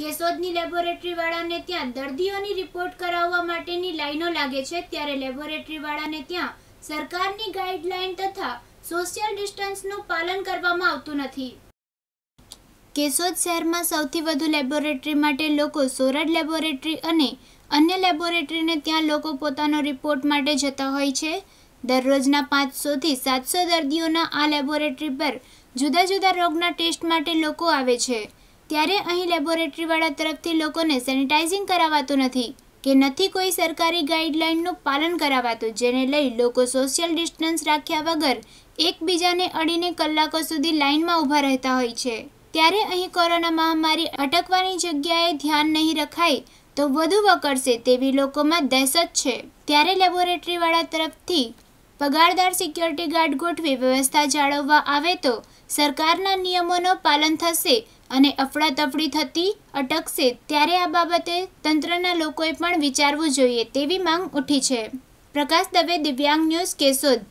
કેશોદની લેબોરેટરીવાળાને ત્યાં દર્દીઓની રિપોર્ટ કરાવવા માટેની લાઈનો લાગે છે, ત્યારે લેબોરેટરીવાળાને ત્યાં સરકારની ગાઈડલાઈન તથા સોશિયલ ડિસ્ટન્સનું પાલન કરવામાં આવતું નથી. કેશોદ શહેરમાં સૌથી વધુ લેબોરેટરી માટે લોકો સોરઠ લેબોરેટરી અને અન્ય લેબોરેટરીને ત્યાં લોકો પોતાનો રિપોર્ટ માટે જતા હોય છે. દરરોજના પાંચસોથી સાતસો દર્દીઓના આ લેબોરેટરી પર જુદા જુદા રોગના ટેસ્ટ માટે લોકો આવે છે. ત્યારે અહીં લેબોરેટરીવાળા તરફથી લોકોને સેનિટાઇઝિંગ કરાવાતું નથી કે નથી કોઈ સરકારી ગાઈડલાઈનનું પાલન કરાવાતું, જેને લઈ લોકો સોશિયલ ડિસ્ટન્સ રાખ્યા વગર એકબીજાને અડીને કલાકો સુધી લાઇનમાં ઊભા રહેતા હોય છે. ત્યારે અહીં કોરોના મહામારી અટકવાની જગ્યાએ ધ્યાન નહીં રખાય તો વધુ વકરશે તેવી લોકોમાં દહેશત છે. ત્યારે લેબોરેટરીવાળા તરફથી પગારદાર સિક્યોરિટી ગાર્ડ ગોઠવી વ્યવસ્થા જાળવવા આવે તો સરકારના નિયમોનું પાલન થશે અને અફડાતફડી થતી અટકશે ત્યારે આ બાબતે તંત્રના લોકોએ પણ વિચારવું જોઈએ તેવી માંગ ઉઠી છે. પ્રકાશ દવે દિવ્યાંગ ન્યૂઝ કેશોદ.